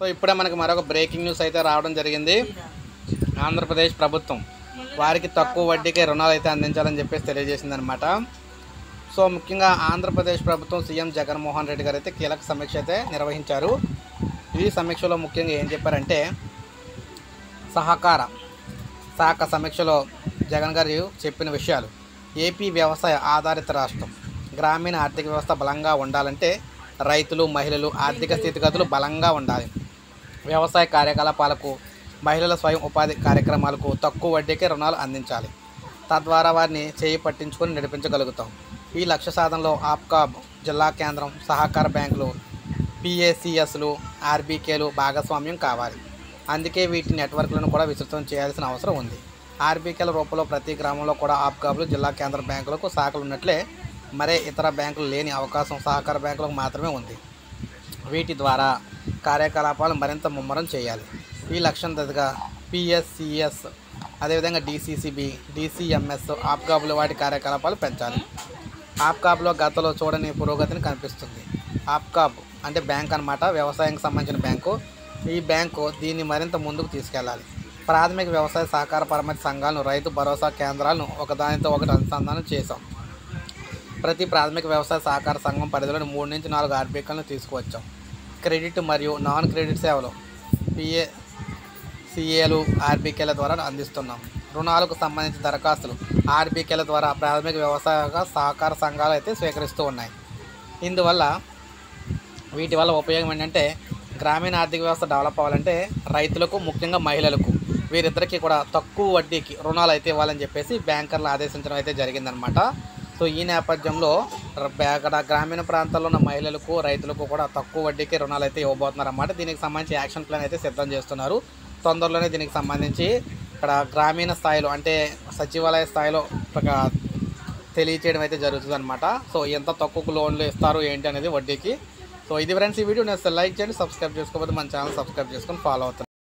So ఇప్పుడే మనకి మరొక బ్రేకింగ్ న్యూస్ అయితే రావడం జరిగింది. ఆంధ్రప్రదేశ్ ప్రభుత్వం వారికి తక్కువ వడ్డీకే రుణాలు అయితే అందించాలని చెప్పేసి తెలియజేసిందనమాట సో ముఖ్యంగా ఆంధ్రప్రదేశ్ ప్రభుత్వం సీఎం జగన్మోహన్ రెడ్డి గారు అయితే కీలక సమీక్ష అయితే నిర్వహించారు. ఈ సమీక్షలో ముఖ్యంగా ఏం చెప్పారంటే సహకార శాఖ సమీక్షలో జగన్ గారు చెప్పిన విషయాలు. ఏపీ వ్యవసాయ ఆధారిత రాష్ట్రం గ్రామీణ ఆర్థిక వ్యవస్థ బలంగా ఉండాలంటే రైతులు మహిళలు ఆర్థిక స్థితిగతులు బలంగా ఉండాలి. వ్యవసాయ కార్యకలాపాలకు మహిళల స్వయం ఉపాధి కార్యక్రమాలకు తక్కువ వడ్డీకే రుణాలు అందించాలి. తద్వారా వారిని చేయి పట్టించుకొని నడిపించగలుగుతాం. ఈ లక్ష్య సాధనలో ఆప్కాబ్ జిల్లా కేంద్రం సహకార బ్యాంకులు పిఏసిఎస్లు ఆర్బీకేలు భాగస్వామ్యం కావాలి. అందుకే వీటి నెట్వర్క్లను కూడా విస్తృతం చేయాల్సిన అవసరం ఉంది. ఆర్బీకేల రూపంలో ప్రతి గ్రామంలో కూడా ఆప్కాబ్లు జిల్లా కేంద్ర బ్యాంకులకు శాఖలు ఉన్నట్లే మరే ఇతర బ్యాంకులు లేని అవకాశం సహకార బ్యాంకులకు మాత్రమే ఉంది. వీటి ద్వారా కార్యకలాపాలు మరింత ముమ్మరం చేయాలి. ఈ లక్ష్యం దశగా పిఎస్సిఎస్ అదేవిధంగా డిసిసిబి డిసిఎంఎస్ ఆప్కాబ్లు వాటి కార్యకలాపాలు పెంచాలి. ఆప్కాబ్లో గతంలో చూడని పురోగతిని కనిపిస్తుంది. ఆప్కాబ్ అంటే బ్యాంక్ అన్నమాట. వ్యవసాయానికి సంబంధించిన బ్యాంకు. ఈ బ్యాంకు దీన్ని మరింత ముందుకు తీసుకెళ్ళాలి ప్రాథమిక వ్యవసాయ సహకార పరమతి సంఘాలను రైతు భరోసా కేంద్రాలను ఒకదానితో ఒకటి అనుసంధానం చేశాం. ప్రతి ప్రాథమిక వ్యవసాయ సహకార సంఘం పరిధిలోని మూడు నుంచి నాలుగు ఆర్బికలను తీసుకువచ్చాం. క్రెడిట్ మరియు నాన్ క్రెడిట్ సేవలు పిఏ సిఏలు ఆర్బీకేల ద్వారా అందిస్తున్నాం. రుణాలకు సంబంధించిన దరఖాస్తులు ఆర్బీకేల ద్వారా ప్రాథమిక వ్యవసాయ సహకార సంఘాలు అయితే స్వీకరిస్తూ ఉన్నాయి. ఇందువల్ల వీటి వల్ల ఉపయోగం ఏంటంటే గ్రామీణ ఆర్థిక వ్యవస్థ డెవలప్ అవ్వాలంటే రైతులకు ముఖ్యంగా మహిళలకు వీరిద్దరికీ కూడా తక్కువ వడ్డీకి రుణాలు అయితే ఇవ్వాలని చెప్పేసి బ్యాంకర్లు ఆదేశించడం అయితే జరిగిందనమాట సో ఈ నేపథ్యంలో అక్కడ గ్రామీణ ప్రాంతాల్లో ఉన్న మహిళలకు రైతులకు కూడా తక్కువ వడ్డీకి రుణాలు అయితే ఇవ్వబోతున్నారన్నమాట. దీనికి సంబంధించి యాక్షన్ ప్లాన్ అయితే సిద్ధం చేస్తున్నారు. తొందరలోనే దీనికి సంబంధించి ఇక్కడ గ్రామీణ స్థాయిలో అంటే సచివాలయ స్థాయిలో ఒక తెలియచేయడం అయితే జరుగుతుందన్నమాట. సో ఎంత తక్కువ లోన్లు ఇస్తారు ఏంటి అనేది వడ్డీకి. సో ఇది ఫ్రెండ్స్ ఈ వీడియో. నేను లైక్ చేయండి సబ్స్క్రైబ్ చేసుకోకపోతే మన ఛానల్ సబ్స్క్రైబ్ చేసుకొని ఫాలో అవుతాను